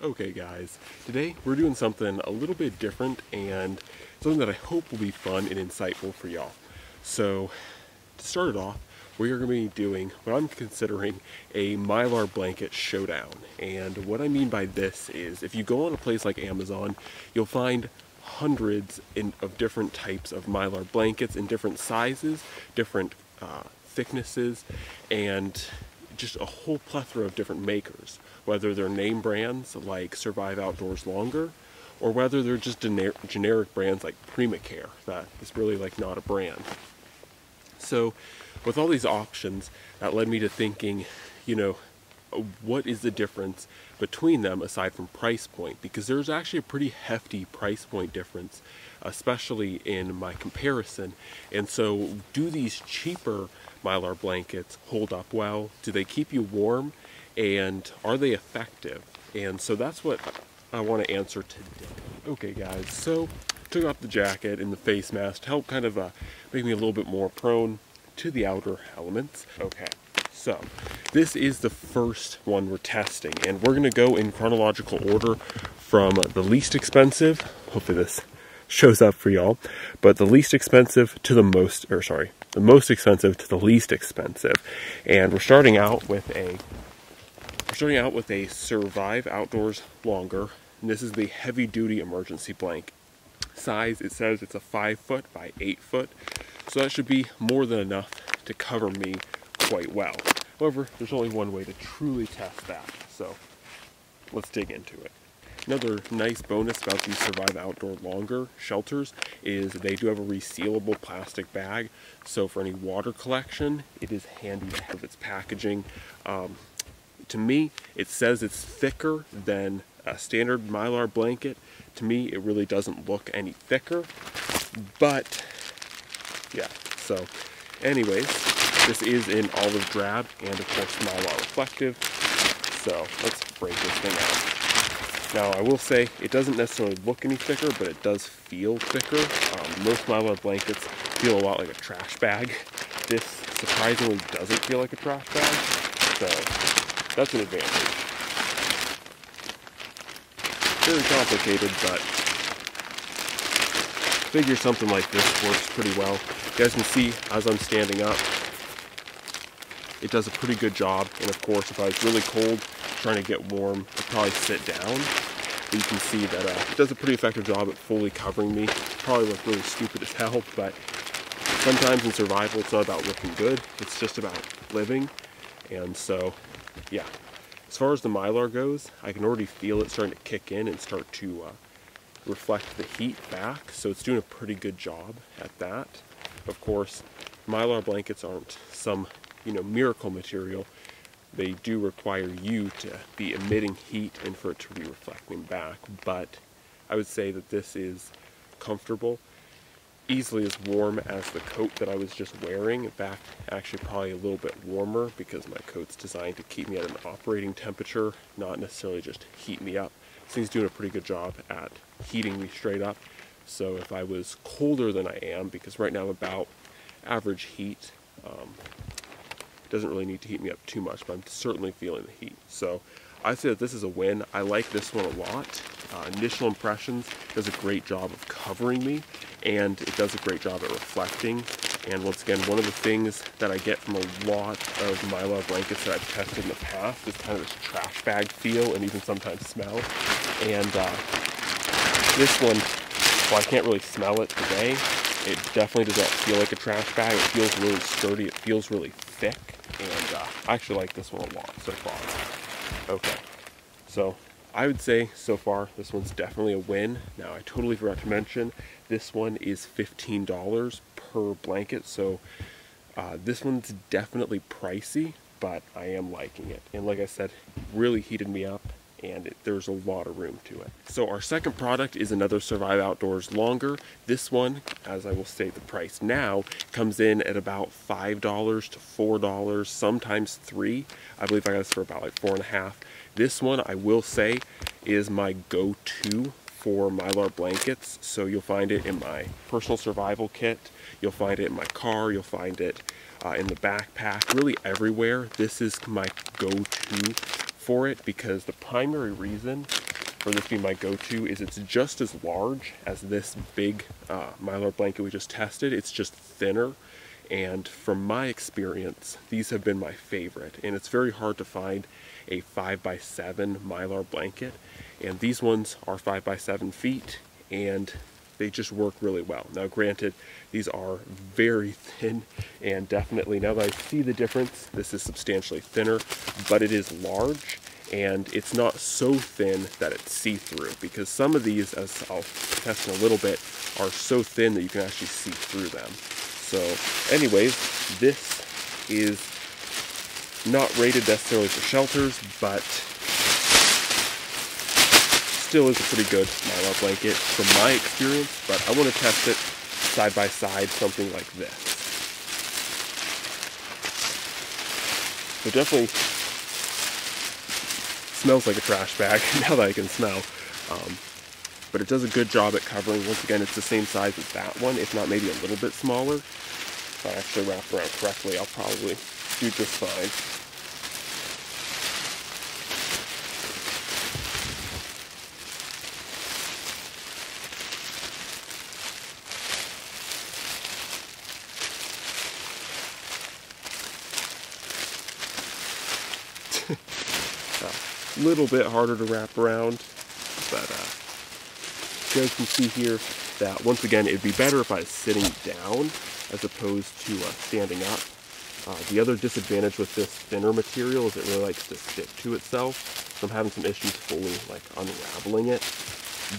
Okay guys, today we're doing something a little bit different and something that I hope will be fun and insightful for y'all. So to start it off, we are going to be doing what I'm considering a Mylar blanket showdown. And what I mean by this is if you go on a place like Amazon, you'll find hundreds in, of different types of Mylar blankets in different sizes, different uh, thicknesses, and just a whole plethora of different makers, whether they're name brands like Survive Outdoors Longer, or whether they're just gener generic brands like Primacare, that is really like not a brand. So with all these options, that led me to thinking, you know, what is the difference between them aside from price point? Because there's actually a pretty hefty price point difference, especially in my comparison. And so do these cheaper Mylar blankets hold up well? Do they keep you warm? And are they effective? And so that's what I want to answer today. Okay guys, so took off the jacket and the face mask to help kind of uh, make me a little bit more prone to the outer elements. Okay, so this is the first one we're testing and we're gonna go in chronological order from the least expensive, hopefully this shows up for y'all, but the least expensive to the most, or sorry, the most expensive to the least expensive. And we're starting out with a we're starting out with a Survive Outdoors Longer. And this is the heavy duty emergency blanket. Size, it says it's a five foot by eight foot. So that should be more than enough to cover me quite well. However, there's only one way to truly test that. So let's dig into it. Another nice bonus about these Survive Outdoor Longer shelters is they do have a resealable plastic bag. So for any water collection, it is handy to have its packaging. Um, to me, it says it's thicker than a standard Mylar blanket. To me, it really doesn't look any thicker. But, yeah, so anyways, this is in olive drab and of course Mylar reflective. So let's break this thing out. Now I will say it doesn't necessarily look any thicker, but it does feel thicker. Um, most Mylar blankets feel a lot like a trash bag. This surprisingly doesn't feel like a trash bag, so that's an advantage. Very complicated, but figure something like this works pretty well. You guys can see as I'm standing up, it does a pretty good job. And of course, if I was really cold, trying to get warm, I'd probably sit down. But you can see that uh, it does a pretty effective job at fully covering me. Probably look really stupid as hell, but sometimes in survival, it's not about looking good. It's just about living. And so, yeah. As far as the Mylar goes, I can already feel it starting to kick in and start to uh, reflect the heat back. So it's doing a pretty good job at that. Of course, Mylar blankets aren't some, you know, miracle material they do require you to be emitting heat and for it to be reflecting back. But I would say that this is comfortable, easily as warm as the coat that I was just wearing. In fact, actually probably a little bit warmer because my coat's designed to keep me at an operating temperature, not necessarily just heat me up. This thing's doing a pretty good job at heating me straight up. So if I was colder than I am, because right now I'm about average heat, um, doesn't really need to heat me up too much, but I'm certainly feeling the heat. So I say that this is a win. I like this one a lot. Uh, initial impressions does a great job of covering me, and it does a great job at reflecting. And once again, one of the things that I get from a lot of Mylar blankets that I've tested in the past is kind of this trash bag feel and even sometimes smell. And uh, this one, well, I can't really smell it today. It definitely does not feel like a trash bag. It feels really sturdy. It feels really thick and uh, I actually like this one a lot so far. Okay, so I would say so far this one's definitely a win. Now I totally forgot to mention this one is $15 per blanket, so uh, this one's definitely pricey, but I am liking it. And like I said, really heated me up and it, there's a lot of room to it. So our second product is another Survive Outdoors Longer. This one, as I will state the price now, comes in at about $5 to $4, sometimes 3 I believe I got this for about like four and a half. This one, I will say, is my go-to for Mylar blankets. So you'll find it in my personal survival kit. You'll find it in my car. You'll find it uh, in the backpack, really everywhere. This is my go-to for it because the primary reason for this being my go-to is it's just as large as this big uh, mylar blanket we just tested. It's just thinner. And from my experience, these have been my favorite. And it's very hard to find a 5x7 mylar blanket. And these ones are 5x7 feet and they just work really well. Now granted, these are very thin and definitely now that I see the difference, this is substantially thinner, but it is large and it's not so thin that it's see-through because some of these, as I'll test in a little bit, are so thin that you can actually see through them. So anyways, this is not rated necessarily for shelters, but still is a pretty good mylar blanket from my experience, but I want to test it side by side, something like this. So definitely smells like a trash bag now that I can smell. Um, but it does a good job at covering. Once again, it's the same size as that one, if not maybe a little bit smaller. If I actually wrap around correctly, I'll probably do just fine. a little bit harder to wrap around, but uh, you guys can see here that once again it'd be better if I was sitting down as opposed to uh, standing up. Uh, the other disadvantage with this thinner material is it really likes to stick to itself. So I'm having some issues fully like unraveling it.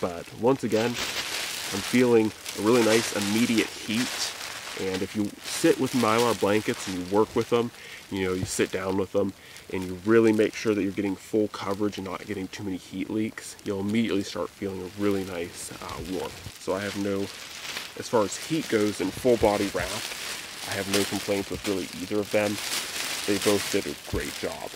But once again, I'm feeling a really nice immediate heat. And if you sit with Mylar blankets and you work with them, you know, you sit down with them and you really make sure that you're getting full coverage and not getting too many heat leaks, you'll immediately start feeling a really nice uh, warmth. So I have no, as far as heat goes in full body wrap, I have no complaints with really either of them. They both did a great job.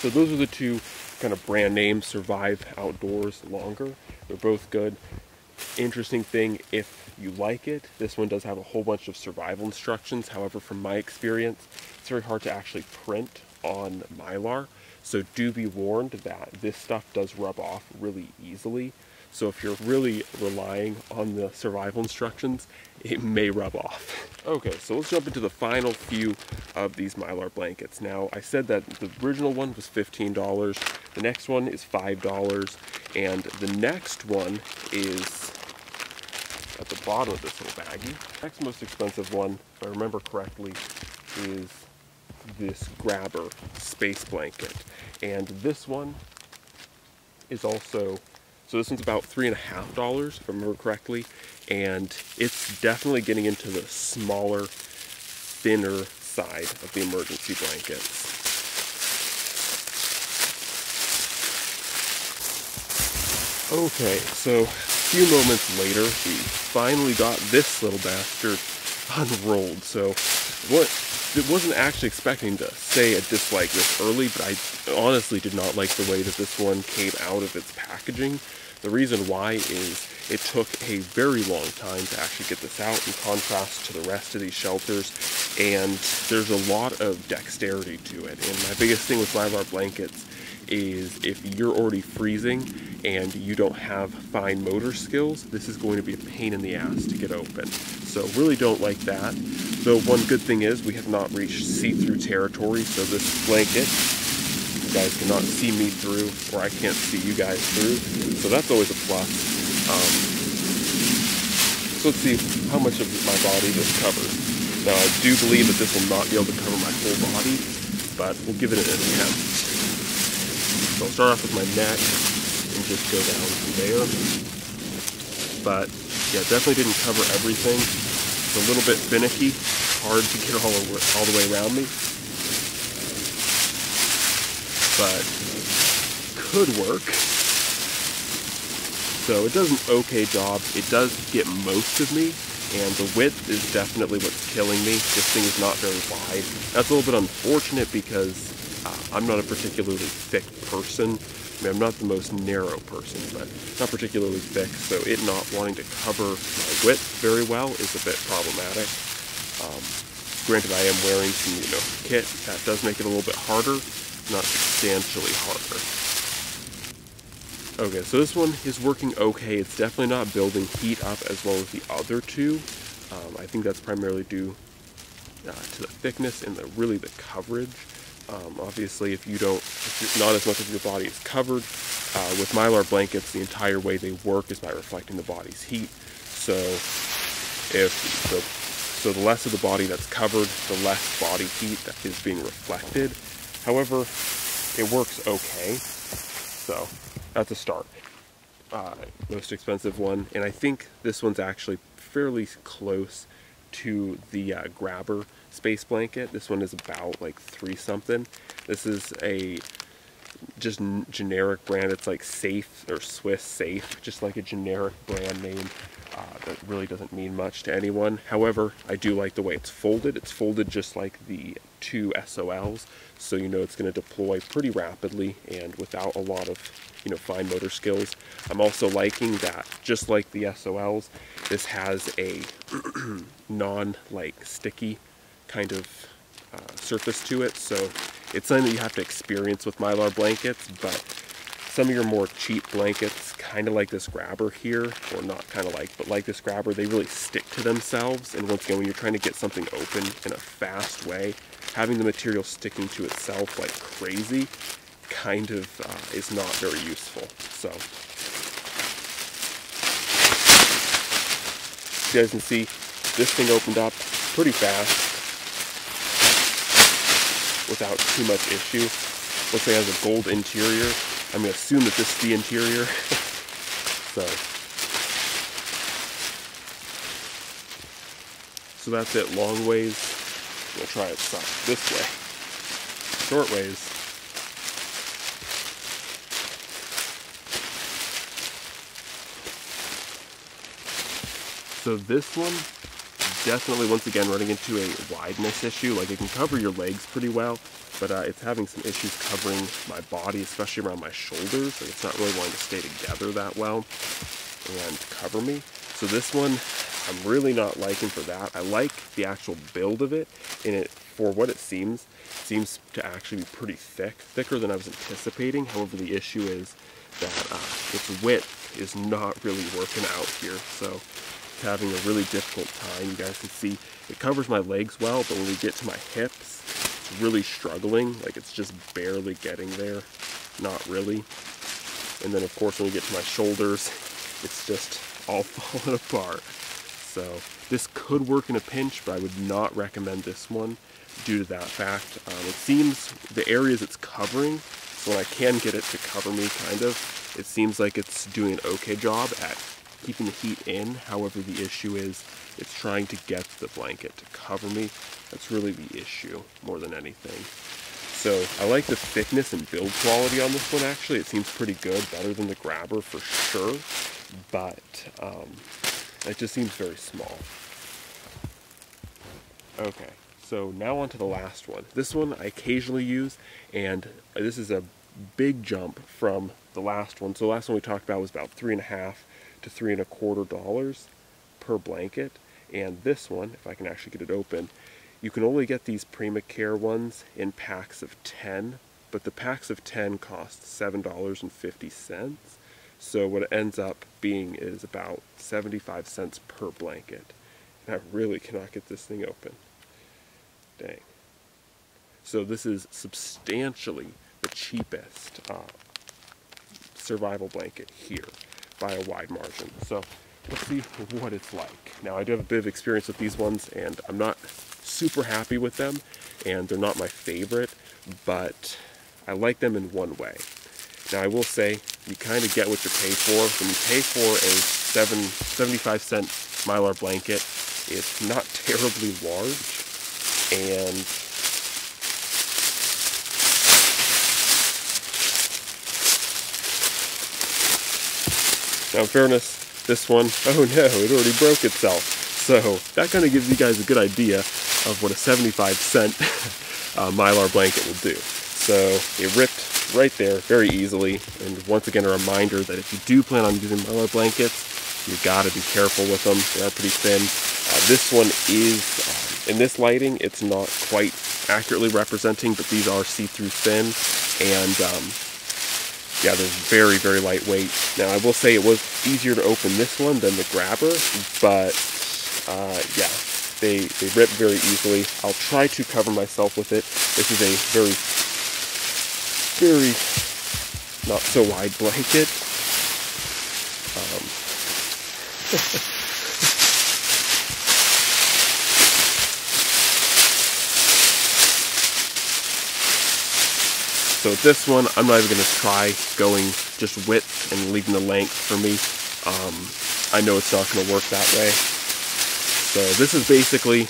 So those are the two kind of brand names, Survive Outdoors Longer. They're both good. Interesting thing, if you like it, this one does have a whole bunch of survival instructions. However, from my experience, it's very hard to actually print on Mylar. So do be warned that this stuff does rub off really easily. So if you're really relying on the survival instructions, it may rub off. Okay, so let's jump into the final few of these Mylar blankets. Now, I said that the original one was $15, the next one is $5, and the next one is at the bottom of this little baggie. Next most expensive one, if I remember correctly, is this grabber space blanket. And this one is also, so this one's about three and a half dollars, if I remember correctly. And it's definitely getting into the smaller, thinner side of the emergency blankets. Okay, so few moments later, we finally got this little bastard unrolled. So, what it wasn't actually expecting to say a dislike this early, but I honestly did not like the way that this one came out of its packaging. The reason why is it took a very long time to actually get this out in contrast to the rest of these shelters and there's a lot of dexterity to it and my biggest thing with Mylar blankets is if you're already freezing and you don't have fine motor skills, this is going to be a pain in the ass to get open. So really don't like that. Though one good thing is we have not reached see-through territory, so this blanket, you guys cannot see me through, or I can't see you guys through. So that's always a plus. Um, so let's see how much of my body this covers. Now I do believe that this will not be able to cover my whole body, but we'll give it an attempt. So I'll start off with my neck and just go down from there. But yeah, definitely didn't cover everything. It's a little bit finicky, hard to get all, all the way around me. But could work. So it does an okay job. It does get most of me, and the width is definitely what's killing me. This thing is not very wide. That's a little bit unfortunate because I'm not a particularly thick person. I mean, I'm not the most narrow person, but not particularly thick, so it not wanting to cover my width very well is a bit problematic. Um, granted, I am wearing some, you know, kit. That does make it a little bit harder, not substantially harder. Okay, so this one is working okay. It's definitely not building heat up as well as the other two. Um, I think that's primarily due uh, to the thickness and the really the coverage. Um, obviously, if you don't, if not as much of your body is covered, uh, with mylar blankets, the entire way they work is by reflecting the body's heat. So, if the so the less of the body that's covered, the less body heat that is being reflected. However, it works okay. So that's a start. Uh, most expensive one, and I think this one's actually fairly close to the uh, grabber space blanket. This one is about like three something. This is a just generic brand. It's like Safe or Swiss Safe, just like a generic brand name uh, that really doesn't mean much to anyone. However, I do like the way it's folded. It's folded just like the two SOLs, so you know it's going to deploy pretty rapidly and without a lot of you know fine motor skills. I'm also liking that just like the SOLs, this has a non like sticky kind of uh, surface to it, so it's something that you have to experience with Mylar blankets, but some of your more cheap blankets, kind of like this grabber here, or not kind of like, but like this grabber, they really stick to themselves. And once again, when you're trying to get something open in a fast way, having the material sticking to itself like crazy kind of uh, is not very useful. So, you guys can see this thing opened up pretty fast without too much issue. Looks like it has a gold interior. I'm going to assume that this is the interior. so. So that's it, long ways. We'll try it this way. Short ways. So this one, definitely once again running into a wideness issue. Like it can cover your legs pretty well, but uh, it's having some issues covering my body, especially around my shoulders. Like it's not really wanting to stay together that well and cover me. So this one, I'm really not liking for that. I like the actual build of it, and it for what it seems, seems to actually be pretty thick, thicker than I was anticipating. However, the issue is that uh, its width is not really working out here. So having a really difficult time. You guys can see it covers my legs well, but when we get to my hips, it's really struggling. Like it's just barely getting there. Not really. And then of course when we get to my shoulders, it's just all falling apart. So this could work in a pinch, but I would not recommend this one due to that fact. Um, it seems the areas it's covering, so when I can get it to cover me kind of, it seems like it's doing an okay job at keeping the heat in. However, the issue is it's trying to get the blanket to cover me. That's really the issue more than anything. So I like the thickness and build quality on this one actually. It seems pretty good, better than the grabber for sure, but um, it just seems very small. Okay, so now on to the last one. This one I occasionally use, and this is a big jump from the last one. So the last one we talked about was about three and a half to three and a quarter dollars per blanket. And this one, if I can actually get it open, you can only get these Primacare ones in packs of 10, but the packs of 10 cost $7.50. So what it ends up being is about 75 cents per blanket. And I really cannot get this thing open. Dang. So this is substantially the cheapest uh, survival blanket here by a wide margin. So let's see what it's like. Now I do have a bit of experience with these ones and I'm not super happy with them and they're not my favorite, but I like them in one way. Now I will say you kind of get what you pay for. When you pay for a seven, 75 cent Mylar blanket, it's not terribly large and Now in fairness, this one, oh no, it already broke itself. So that kind of gives you guys a good idea of what a 75 cent uh, Mylar blanket will do. So it ripped right there very easily. And once again, a reminder that if you do plan on using Mylar blankets, you gotta be careful with them. They're pretty thin. Uh, this one is, um, in this lighting, it's not quite accurately representing, but these are see-through thin. And um, yeah, they're very, very lightweight. Now, I will say it was easier to open this one than the grabber, but uh, yeah, they, they rip very easily. I'll try to cover myself with it. This is a very, very not so wide blanket. Um, So this one, I'm not even going to try going just width and leaving the length for me. Um, I know it's not going to work that way. So this is basically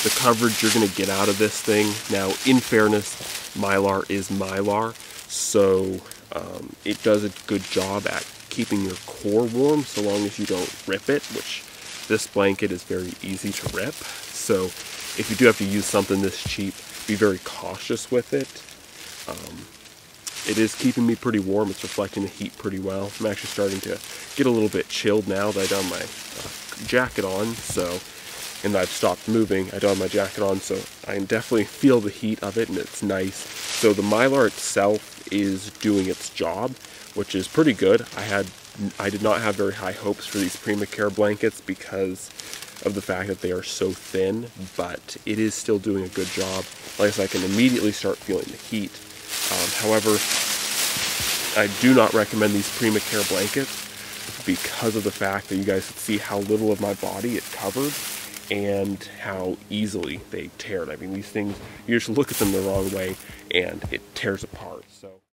the coverage you're going to get out of this thing. Now, in fairness, Mylar is Mylar, so um, it does a good job at keeping your core warm so long as you don't rip it, which this blanket is very easy to rip. So if you do have to use something this cheap, be very cautious with it. Um, it is keeping me pretty warm. It's reflecting the heat pretty well. I'm actually starting to get a little bit chilled now that I don't my uh, jacket on. So, and I've stopped moving. I don't have my jacket on, so I can definitely feel the heat of it, and it's nice. So the Mylar itself is doing its job, which is pretty good. I had, I did not have very high hopes for these Primacare blankets because of the fact that they are so thin, but it is still doing a good job. Like I said, I can immediately start feeling the heat. Um, however, I do not recommend these Primacare blankets because of the fact that you guys see how little of my body it covered and how easily they tear. I mean, these things, you just look at them the wrong way and it tears apart. So.